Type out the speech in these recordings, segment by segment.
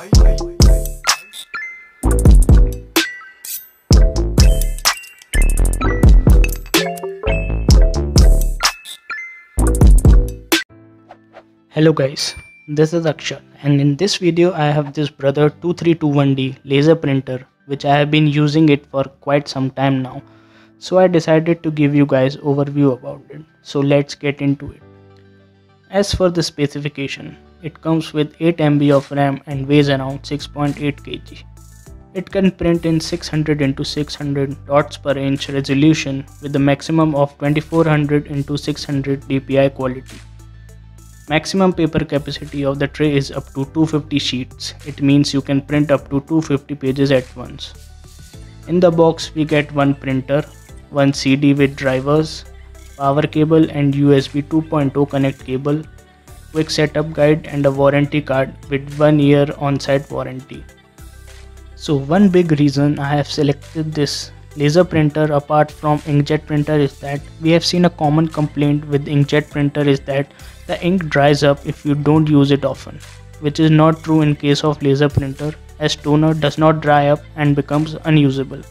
Hello guys, this is Akshat and in this video I have this Brother 2321D laser printer which I have been using it for quite some time now. So I decided to give you guys overview about it. So let's get into it. As for the specification, it comes with 8 MB of RAM and weighs around 6.8 kg. It can print in 600 x 600 dots per inch resolution with a maximum of 2400 x 600 dpi quality. Maximum paper capacity of the tray is up to 250 sheets. It means you can print up to 250 pages at once. In the box we get one printer, one CD with drivers, power cable and USB 2.0 connect cable, quick setup guide and a warranty card with 1 year on-site warranty. So one big reason I have selected this laser printer apart from inkjet printer is that we have seen a common complaint with inkjet printer is that the ink dries up if you don't use it often which is not true in case of laser printer as toner does not dry up and becomes unusable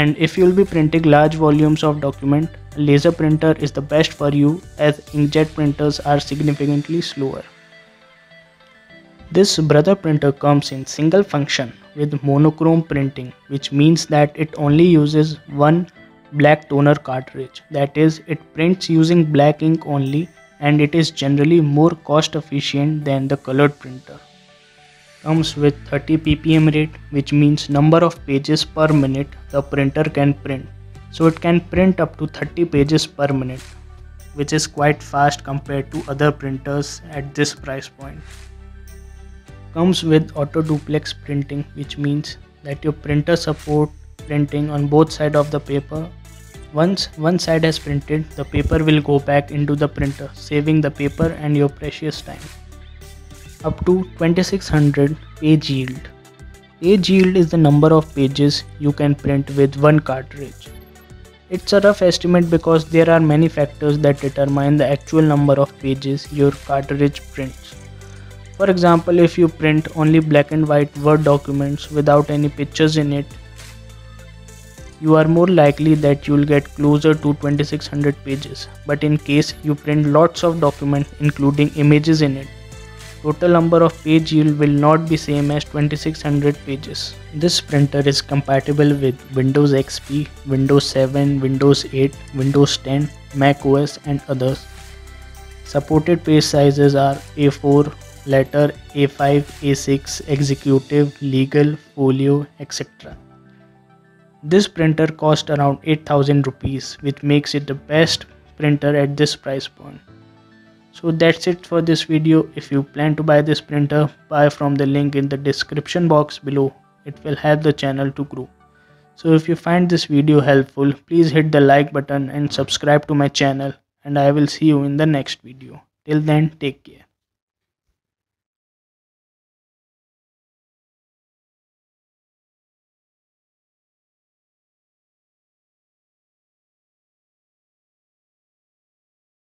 and if you'll be printing large volumes of document laser printer is the best for you as inkjet printers are significantly slower. This brother printer comes in single function with monochrome printing which means that it only uses one black toner cartridge. That is it prints using black ink only and it is generally more cost efficient than the colored printer comes with 30 ppm rate which means number of pages per minute the printer can print. So it can print up to 30 pages per minute which is quite fast compared to other printers at this price point. Comes with auto duplex printing which means that your printer support printing on both side of the paper. Once one side has printed the paper will go back into the printer saving the paper and your precious time up to 2600 page yield. Page yield is the number of pages you can print with one cartridge. It's a rough estimate because there are many factors that determine the actual number of pages your cartridge prints. For example, if you print only black and white Word documents without any pictures in it, you are more likely that you'll get closer to 2600 pages. But in case you print lots of documents including images in it, total number of page yield will not be same as 2600 pages. This printer is compatible with Windows XP, Windows 7, Windows 8, Windows 10, Mac OS and others. Supported page sizes are A4, letter, A5, A6, executive, legal, folio, etc. This printer cost around 8000 rupees which makes it the best printer at this price point. So that's it for this video. If you plan to buy this printer, buy from the link in the description box below. It will help the channel to grow. So if you find this video helpful, please hit the like button and subscribe to my channel and I will see you in the next video. Till then, take care.